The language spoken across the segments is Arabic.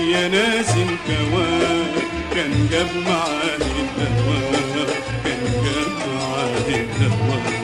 يا ناس انكوى كان جاب معاه الدواء كان جاب معاه الدواء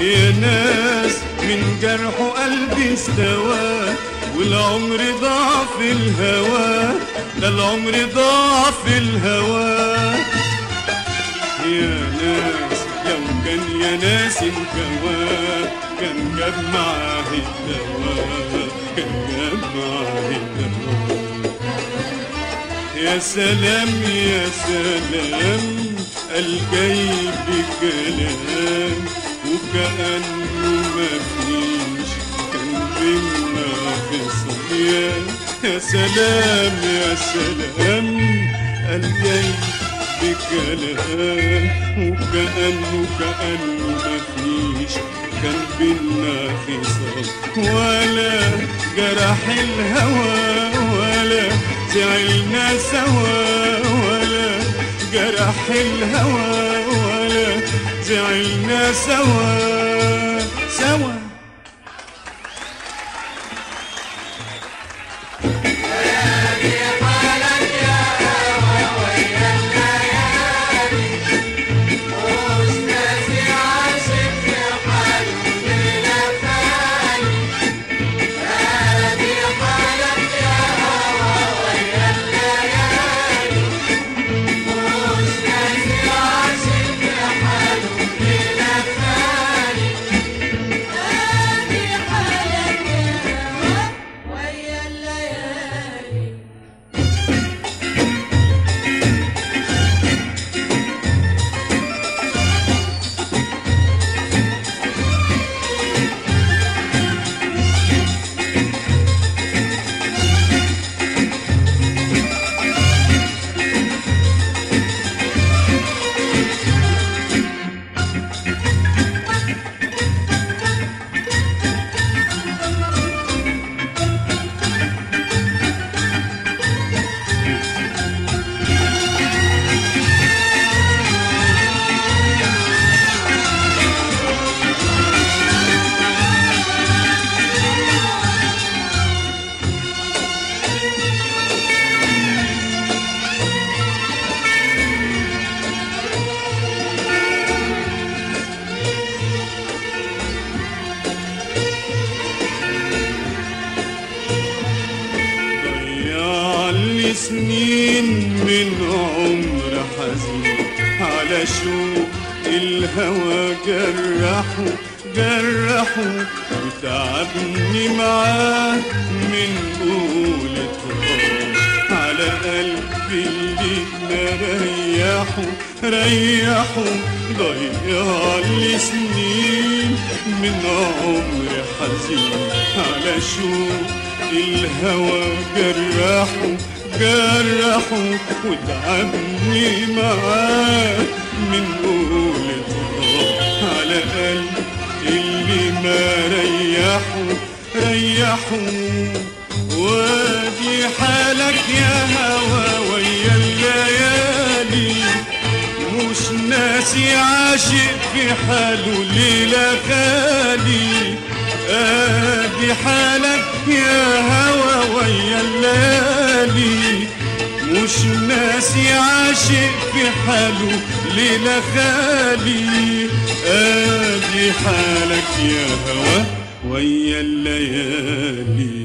يا ناس من جرحه قلبي استوى والعمر ضاع في الهوى ده العمر ضاع في الهوى يا ناس لو كان يا ناس انكوى كان جاب معاه الدواء كان جاب معاه الدواء. يا سلام يا سلام الجاي بكلام وكأنه مفيش كان بينا خصام يا يا سلام يا سلام الجاي بكلام وكأنه كأنه مفيش كان بينا خصام ولا جرح الهوى ولا زعلنا سوا. ولا جرح الهوى ولا زعلنا سوا. سوا. سنين من عمر حزين. على شوق الهوى جرحه جرحه وتعبني معاه من قولة على قلبي اللي مريحه ريحه ضيع لي سنين من عمر حزين. على شوق الهوى جرحه جرحه وتعبني معاه من قولة آه على قلب اللي ما ريحه ريحه وادي حالك يا هوى ويا الليالي. مش ناسي عاشق في حاله ليلة خالي ادي حالك يا هوى ويا الليالي مش ناسي عاشق في حاله ليلة خالي. آدي حالك يا هوى ويا الليالي.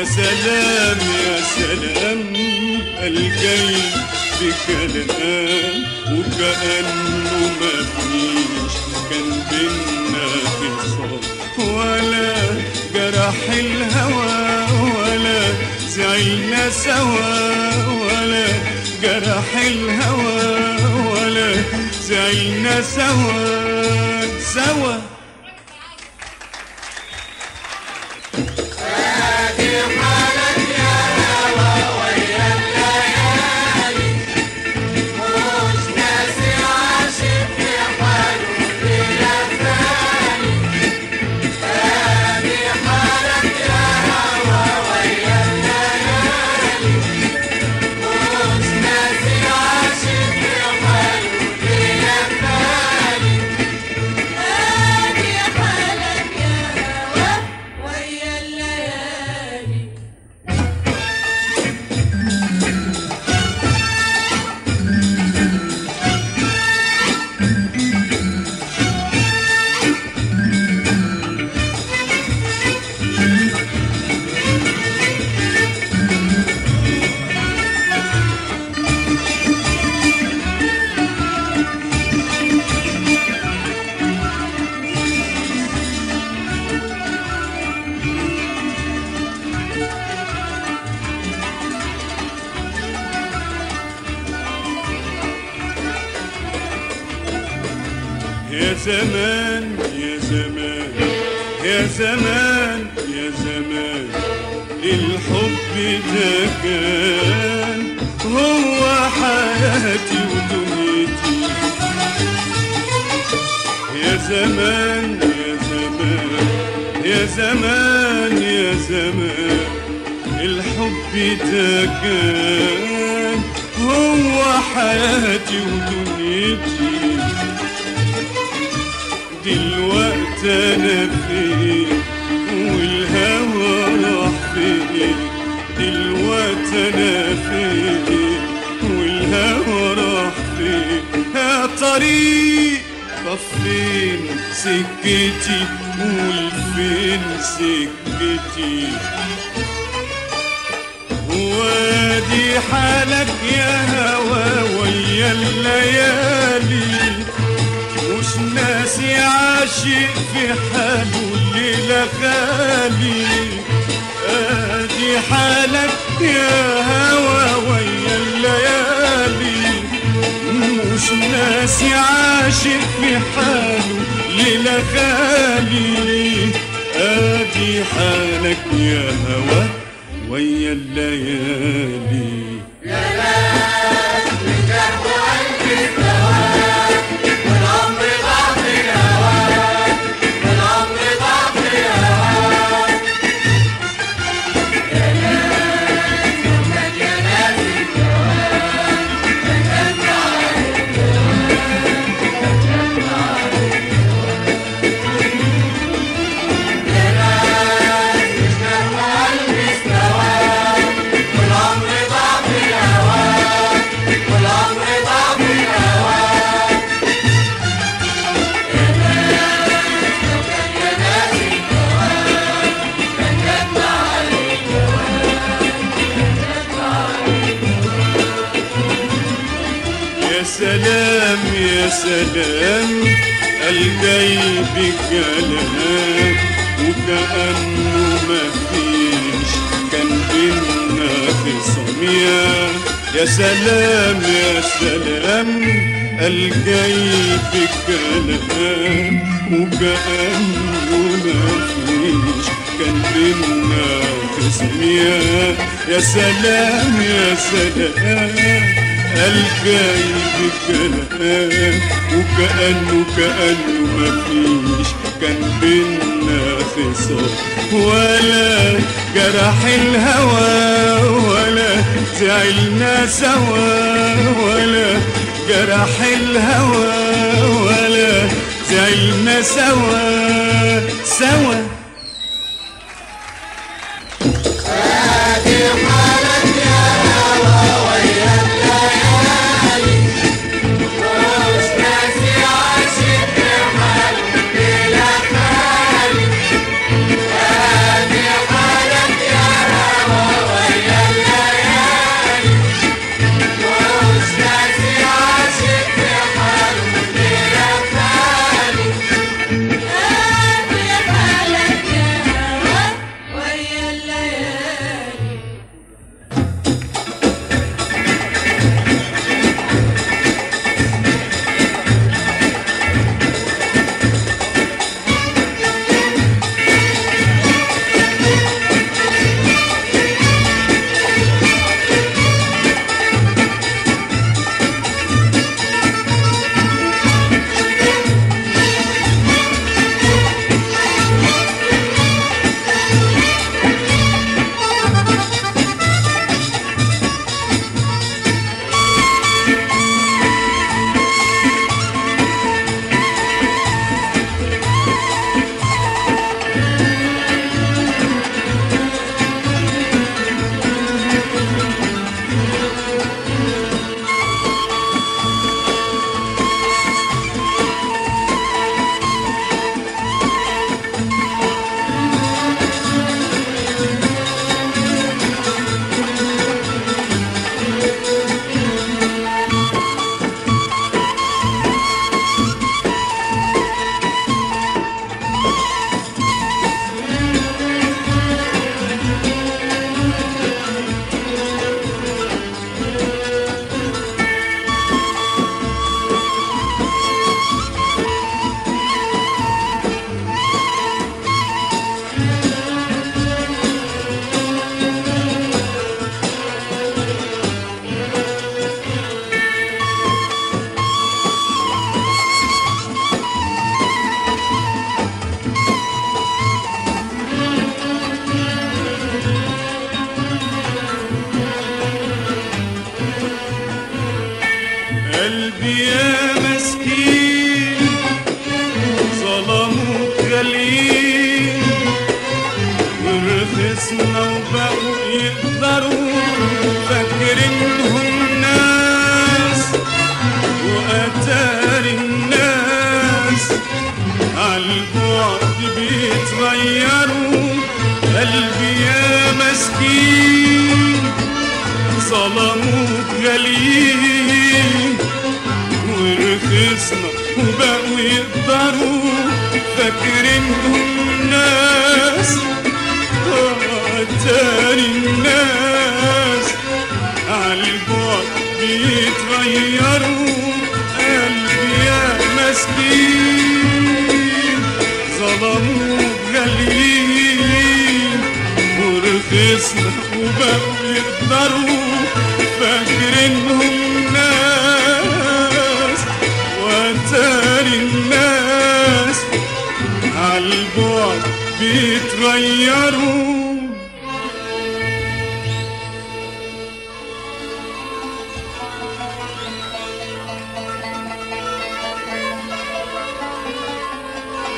يا سلام يا سلام الجاي بكلام وكأنه ما فيش كان بينا خصام ولا جرح الهوى ولا زعلنا سوا ولا جرح الهوى ولا زعلنا سوا سوا زمان يا زمان يا زمان يا زمان الحب ده كان هو حياتي ودنيتي يا زمان يا زمان يا زمان يا زمان الحب ده كان هو حياتي ودنيتي دلوقتي أنا فين والهوى راح فين دلوقتي أنا فين والهوى راح فين يا طريق طب فين سكتي قول فين سكتي. وادي حالك يا هوا ويا الليالي. عاشق في حاله الليلة خالي ادي حالك يا هوا ويا الليالي. مش ناسي عاشق في حاله ليلة خالي ادي حالك يا هوا ويا الليالي. الجاي بكلام وكأنه ما فيش كان بينا خصام يا يا سلام يا سلام الجاي بكلام وكأنه ما فيش كان بينا خصام يا يا سلام يا سلام الجاي بكلام وكأنه كأنه مفيش كان بينا خصام. ولا جرح الهوى ولا زعلنا سوا. ولا جرح الهوى ولا زعلنا سوا. سوا. فاكرينهم ناس أتاري الناس. عالبعد بيتغيروا قلبي يا مسكين. ظلموك غاليين ورخصنا وبقوا يقدروا. بيتغيروا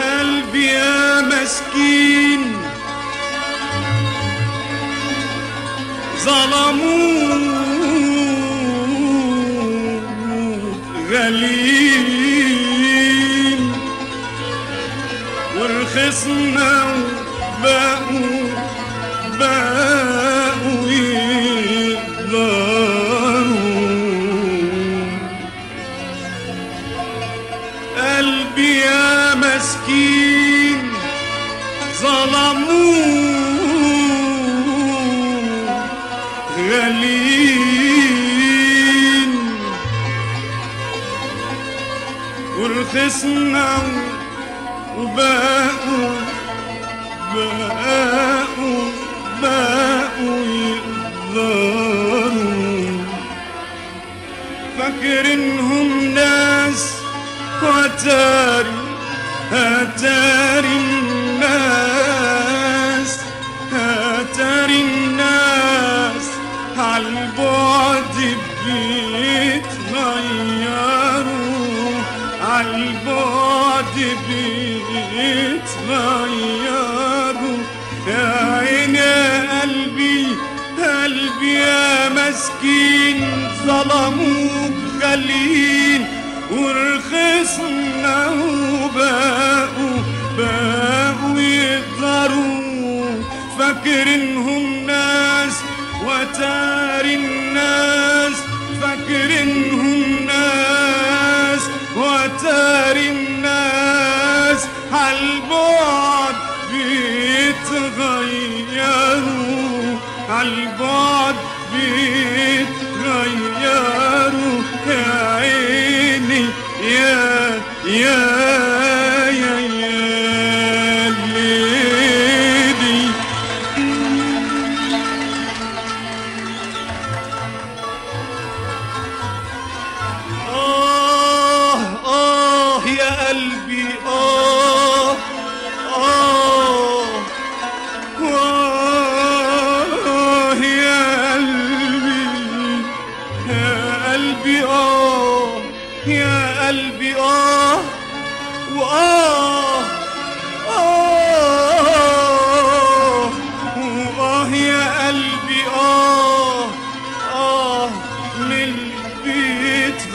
قلبي يا مسكين ورخصنا وبقوا بقوا بقوا يقدروا. فاكرينهم ناس واتاري بيتغيروا يا عيني قلبي قلبي يا مسكين ظلموك غاليين ورخصنا وبقوا بقوا يقدروا فاكرينهم ناس وتاري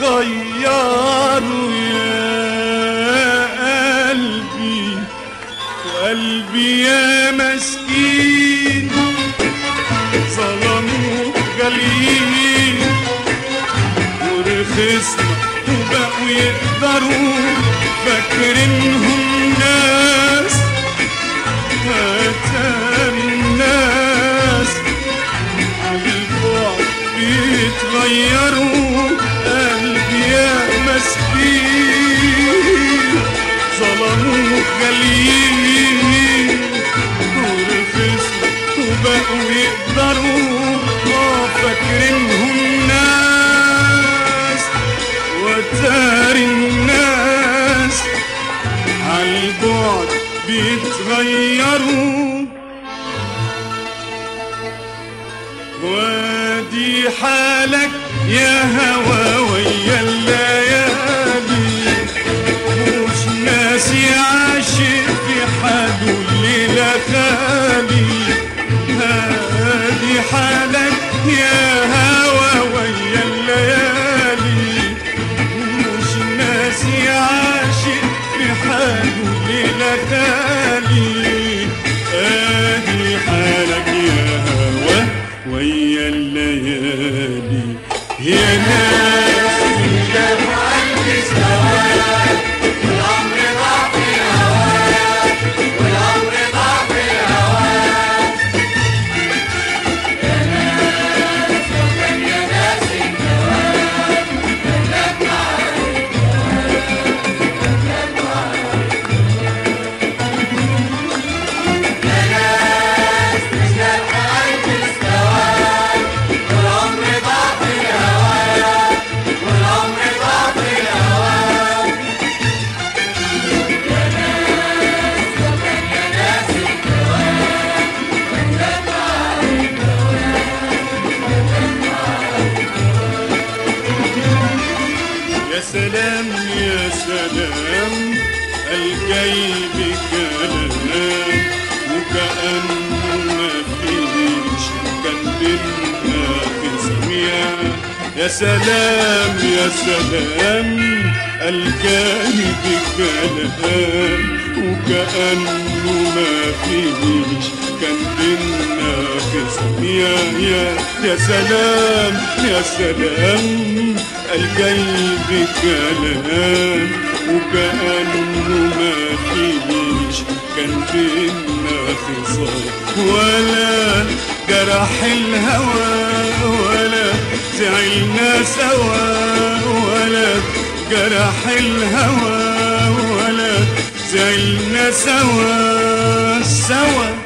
gayet وبقوا يقدروا آه فاكرينهم ناس وتاري الناس عالبعد بيتغيروا؟ وادي حالك يا هوى الجاي بكلام وكأنه ما فيش كان بينا قسم يا سلام يا سلام الجاي بكلام وكأنه ما فيش كان بينا قسم يا يا سلام يا سلام الجاي بكلام. وكأنه ما فيش كان بينا خصام ولا جرح الهوى ولا زعلنا سوا ولا جرح الهوى ولا زعلنا سوا سوا.